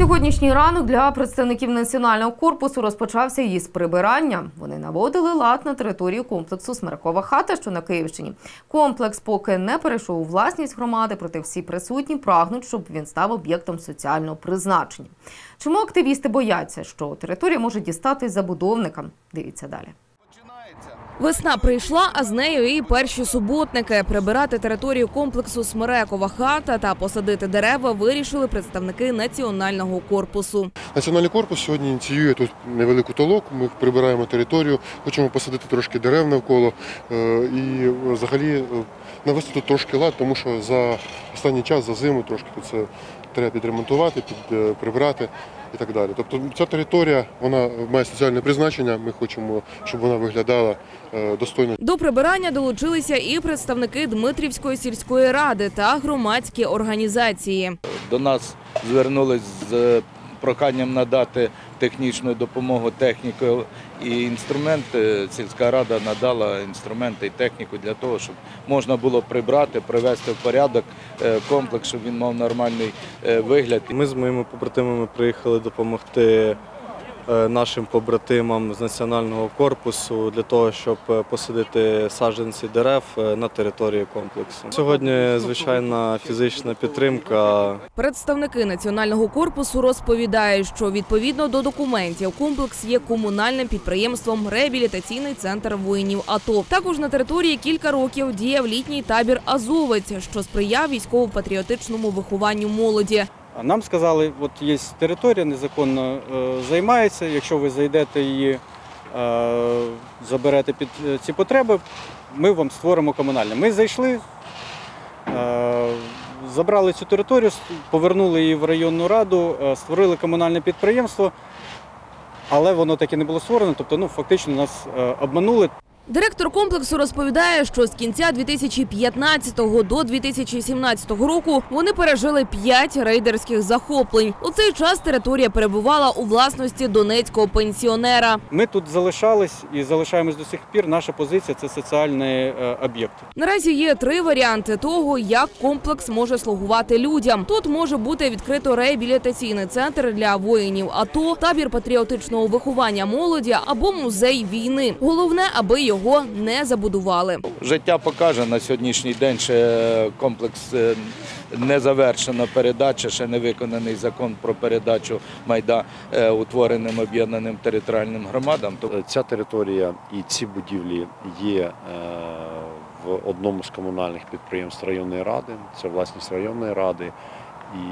Сьогоднішній ранок для представників національного корпусу розпочався із прибирання. Вони наводили лад на територію комплексу Смиркова хата, що на Київщині. Комплекс поки не перейшов у власність громади, проте всі присутні прагнуть, щоб він став об'єктом соціального призначення. Чому активісти бояться, що територія може дістатись забудовникам? Дивіться далі. Весна прийшла, а з нею і перші суботники. Прибирати територію комплексу Смирекова хата та посадити дерева вирішили представники національного корпусу. Національний корпус сьогодні ініціює тут невелику толоку. Ми прибираємо територію, хочемо посадити трошки дерев навколо е, і взагалі е, навести тут трошки лад, тому що за останній час, за зиму, трошки тут це треба підремонтувати, під е, прибрати і так далі. Тобто ця територія вона має соціальне призначення. Ми хочемо, щоб вона виглядала е, достойно. До прибирання долучилися і представники Дмитрівської сільської ради та громадські організації. До нас звернулись з проханням надати технічну допомогу техніку і інструменти. Сільська рада надала інструменти і техніку для того, щоб можна було прибрати, привести в порядок е, комплекс, щоб він мав нормальний е, вигляд. Ми з моїми побратимами приїхали допомогти нашим побратимам з національного корпусу для того, щоб е, посадити саджанці дерев е, на території комплексу. Сьогодні звичайна фізична підтримка. Представники національного корпусу розповідають, що відповідно до документів комплекс є комунальним підприємством реабілітаційний центр воїнів АТО. Також на території кілька років діяв літній табір Азовець, що сприяв військово-патріотичному вихованню молоді. А Нам сказали, от є територія незаконно е, займається. Якщо ви зайдете її, е, заберете під е, ці потреби, ми вам створимо комунальне. Ми зайшли, забрали цю територію, повернули її в районну раду, створили комунальне підприємство, але воно таки не було створено. Тобто, ну фактично нас обманули. Директор комплексу розповідає, що з кінця 2015 до 2017 року вони пережили п'ять рейдерських захоплень. У цей час територія перебувала у власності донецького пенсіонера. Ми тут залишались і залишаємось до сих пір. Наша позиція це соціальний е, об'єкт. Наразі є три варіанти того, як комплекс може слугувати людям. Тут може бути відкрито реабілітаційний центр для воїнів АТО, табір патріотичного виховання молоді або музей війни. Головне, аби його не забудували. Життя покаже на сьогоднішній день ще комплекс е, не завершена передача, ще не виконаний закон про передачу майда е, утвореним об'єднаним територіальним громадам. Тобто Ця територія і ці будівлі є е, в одному з комунальних підприємств районної ради. Це власність районної ради. І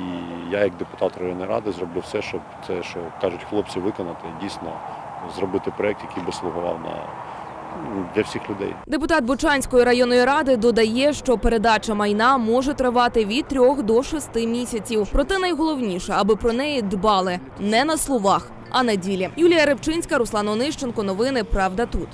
я, як депутат районної ради, зроблю все, щоб це, що кажуть хлопці, виконати, дійсно зробити проєкт, який би слугував на для всіх людей. Депутат Бучанської районної ради додає, що передача майна може тривати від трьох до шести місяців. Проте найголовніше, аби про неї дбали не на словах, а на ділі. Юлія Ревчинська, Руслан Онищенко. Новини Правда тут.